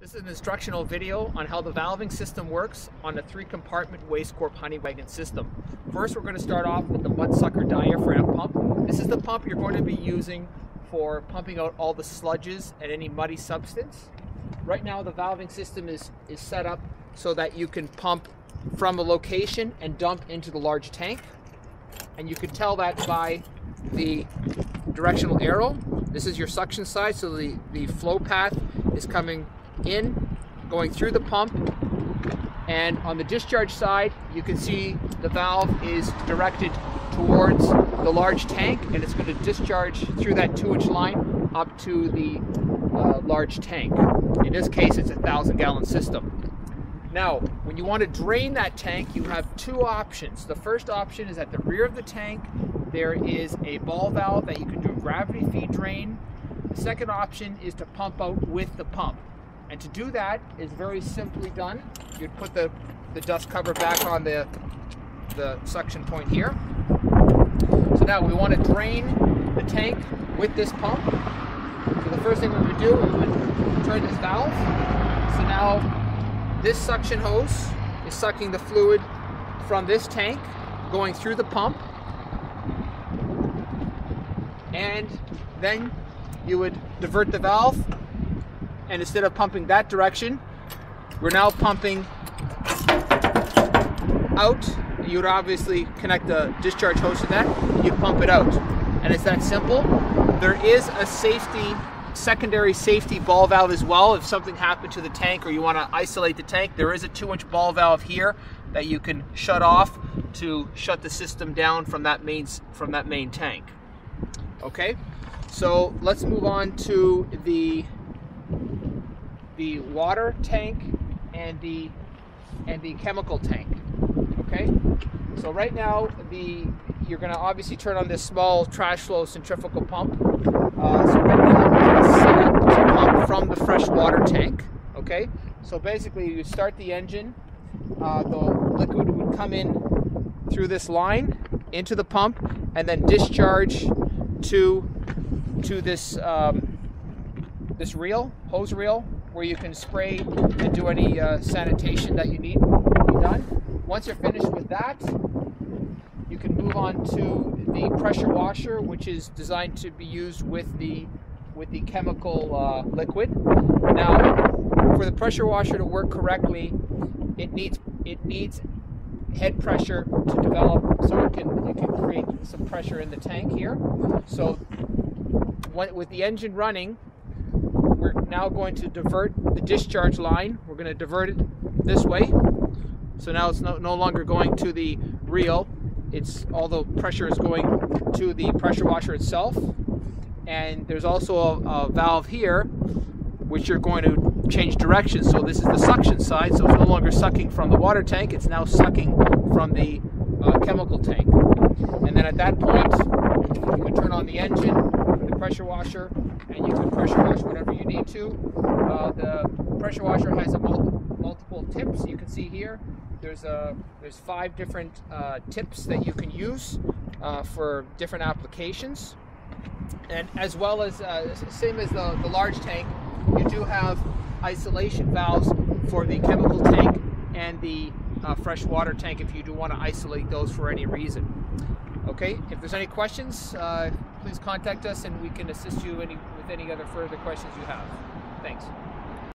This is an instructional video on how the valving system works on a three compartment Wastecorp Honey Wagon system. First we're going to start off with the Mudsucker diaphragm pump. This is the pump you're going to be using for pumping out all the sludges and any muddy substance. Right now the valving system is, is set up so that you can pump from a location and dump into the large tank. And you can tell that by the directional arrow. This is your suction side, so the, the flow path is coming in, going through the pump, and on the discharge side, you can see the valve is directed towards the large tank, and it's going to discharge through that two-inch line up to the uh, large tank. In this case, it's a thousand gallon system. Now, when you want to drain that tank, you have two options. The first option is at the rear of the tank, there is a ball valve that you can do a gravity feed drain. The second option is to pump out with the pump. And to do that is very simply done. You'd put the, the dust cover back on the, the suction point here. So now we want to drain the tank with this pump. So the first thing we would do is we would turn this valve. So now this suction hose is sucking the fluid from this tank going through the pump and then you would divert the valve and instead of pumping that direction we're now pumping out. You would obviously connect the discharge hose to that. You pump it out. And it's that simple. There is a safety secondary safety ball valve as well. If something happened to the tank or you want to isolate the tank there is a two inch ball valve here that you can shut off to shut the system down from that main from that main tank. Okay, so let's move on to the the water tank and the and the chemical tank. Okay, so right now the you're going to obviously turn on this small trash flow centrifugal pump. Uh, so right now it's set to pump from the fresh water tank. Okay, so basically you start the engine, uh, the liquid would come in through this line into the pump and then discharge to to this um, this reel, hose reel, where you can spray and do any uh, sanitation that you need be done. Once you're finished with that, you can move on to the pressure washer, which is designed to be used with the with the chemical uh, liquid. Now, for the pressure washer to work correctly, it needs it needs head pressure to develop so it can, it can create some pressure in the tank here. So when, with the engine running, we're now going to divert the discharge line. We're going to divert it this way. So now it's no, no longer going to the reel. It's all the pressure is going to the pressure washer itself. And there's also a, a valve here which you're going to change direction. So this is the suction side, so it's no longer sucking from the water tank, it's now sucking from the uh, chemical tank. And then at that point, you can turn on the engine, pressure washer, and you can pressure wash whatever you need to. Uh, the pressure washer has a multi multiple tips. You can see here, there's a there's five different uh, tips that you can use uh, for different applications. And as well as, uh, same as the, the large tank, you do have isolation valves for the chemical tank and the uh, fresh water tank if you do want to isolate those for any reason. Okay, if there's any questions, uh, please contact us and we can assist you any, with any other further questions you have. Thanks.